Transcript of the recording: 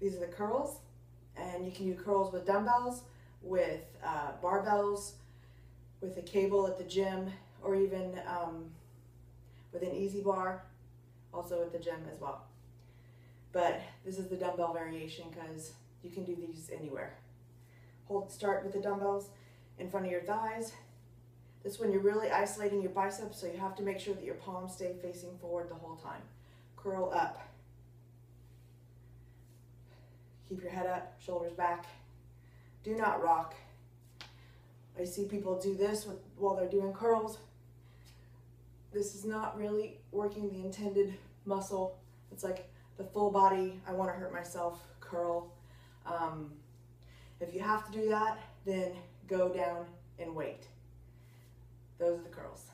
These are the curls, and you can do curls with dumbbells, with uh, barbells, with a cable at the gym, or even um, with an EZ bar, also at the gym as well. But this is the dumbbell variation because you can do these anywhere. Hold, start with the dumbbells in front of your thighs. This one you're really isolating your biceps, so you have to make sure that your palms stay facing forward the whole time. Curl up. Keep your head up, shoulders back. Do not rock. I see people do this with, while they're doing curls. This is not really working the intended muscle. It's like the full body, I want to hurt myself curl. Um, if you have to do that, then go down and wait. Those are the curls.